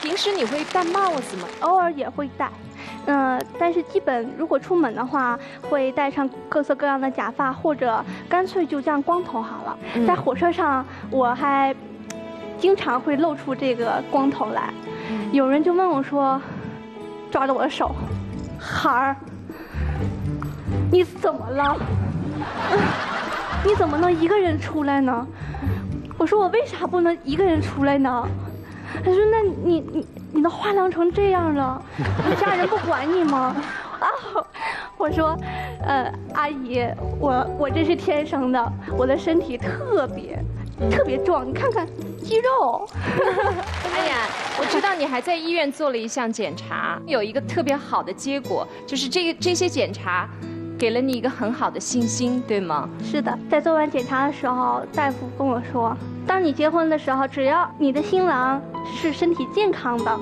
平时你会戴帽子吗？偶尔也会戴，嗯、但是基本如果出门的话，会戴上各色各样的假发，或者干脆就这样光头好了。嗯在火车上，我还经常会露出这个光头来。嗯有人就问我说，抓着我的手，孩儿，你怎么了？你怎么能一个人出来呢？我说我为啥不能一个人出来呢？他说那你你你都化妆成这样了，你家人不管你吗？啊，我说，呃，阿姨，我我这是天生的，我的身体特别特别壮，你看看肌肉。哎呀，我知道你还在医院做了一项检查，有一个特别好的结果，就是这个这些检查给了你一个很好的信心，对吗？是的，在做完检查的时候，大夫跟我说，当你结婚的时候，只要你的新郎是身体健康的，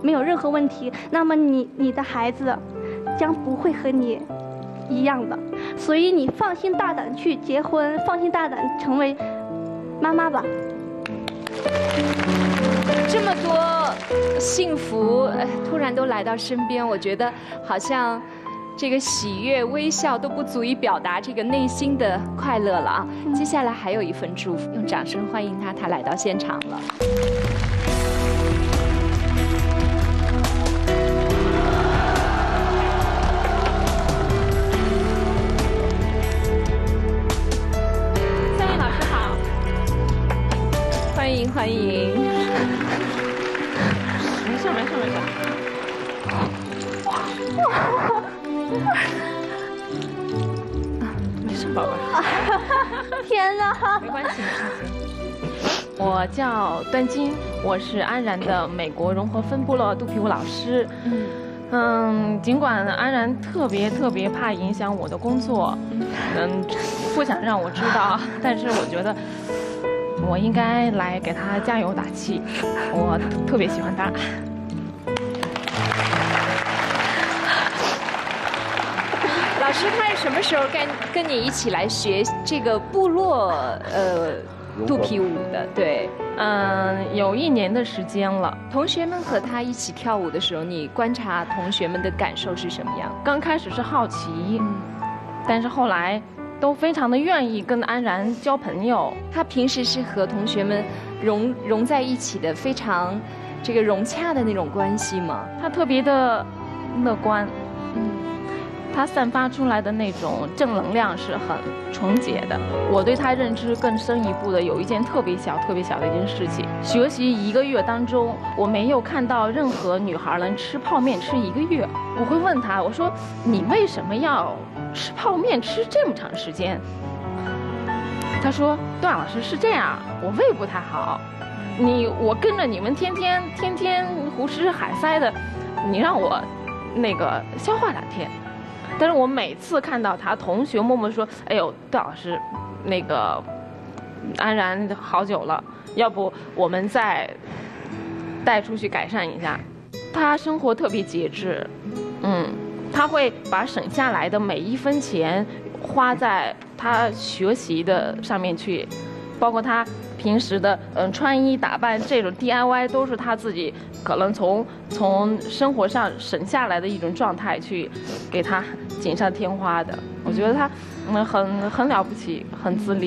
没有任何问题，那么你你的孩子将不会和你一样的，所以你放心大胆去结婚，放心大胆成为妈妈吧。这么多幸福，突然都来到身边，我觉得好像这个喜悦、微笑都不足以表达这个内心的快乐了啊！接下来还有一份祝福，用掌声欢迎他，他来到现场了。三位老师好，欢迎欢迎，没事没事没事。没事，宝贝儿，天哪！没关系，没关系。我叫段晶，我是安然的美国融合分部落肚皮舞老师。嗯，尽管安然特别特别怕影响我的工作，嗯，不想让我知道，但是我觉得我应该来给他加油打气。我特别喜欢他。老师他是什么时候跟跟你一起来学这个部落呃肚皮舞的？对，嗯，有一年的时间了。同学们和他一起跳舞的时候，你观察同学们的感受是什么样？刚开始是好奇，但是后来都非常的愿意跟安然交朋友。他平时是和同学们融融在一起的，非常这个融洽的那种关系吗？他特别的乐观，嗯，他散发出来的那种正能量是很纯洁的。我对他认知更深一步的有一件特别小、特别小的一件事情。学习一个月当中，我没有看到任何女孩能吃泡面吃一个月。我会问他，我说你为什么要吃泡面吃这么长时间？他说段老师是这样，我胃不太好，你我跟着你们天天天天胡吃海塞的，你让我那个消化两天。但是我每次看到他同学默默说：“哎呦，段老师，那个安然好久了，要不我们再带出去改善一下。”他生活特别节制，嗯，他会把省下来的每一分钱花在他学习的上面去，包括他平时的嗯穿衣打扮这种 DIY 都是他自己可能从从生活上省下来的一种状态去给他锦上添花的。我觉得他嗯很很了不起，很自立。